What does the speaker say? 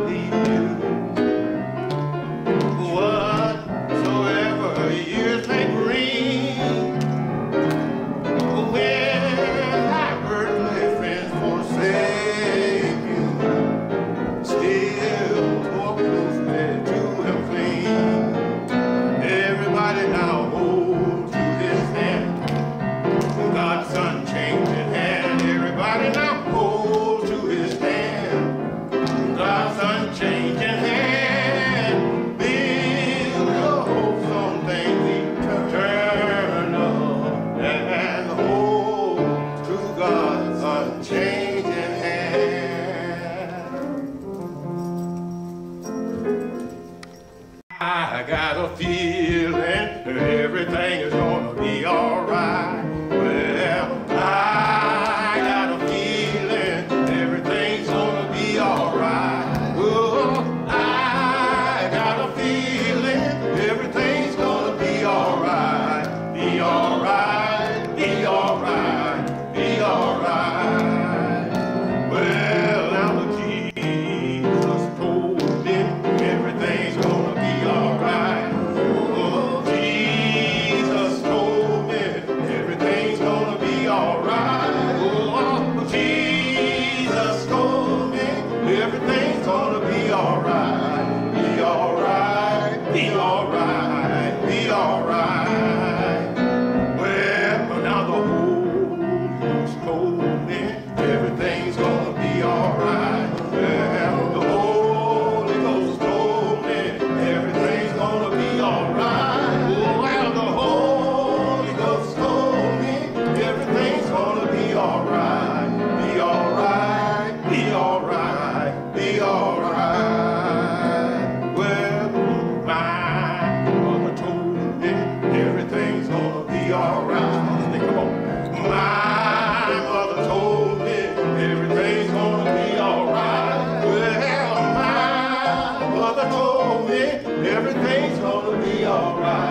leave I alright.